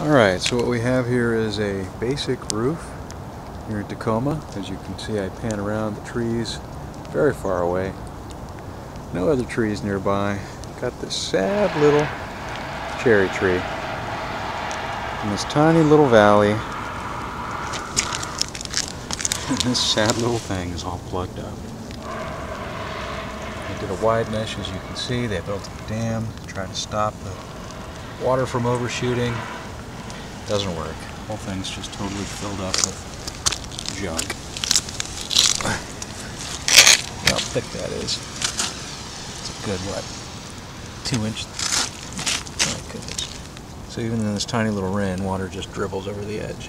Alright, so what we have here is a basic roof here in Tacoma. As you can see, I pan around the trees very far away. No other trees nearby. Got this sad little cherry tree in this tiny little valley. And this sad little thing is all plugged up. They did a wide mesh, as you can see. They built a dam to try to stop the water from overshooting. Doesn't work. Whole thing's just totally filled up with junk. How thick that is. It's a good, what, two inch? My goodness. So even in this tiny little wren, water just dribbles over the edge.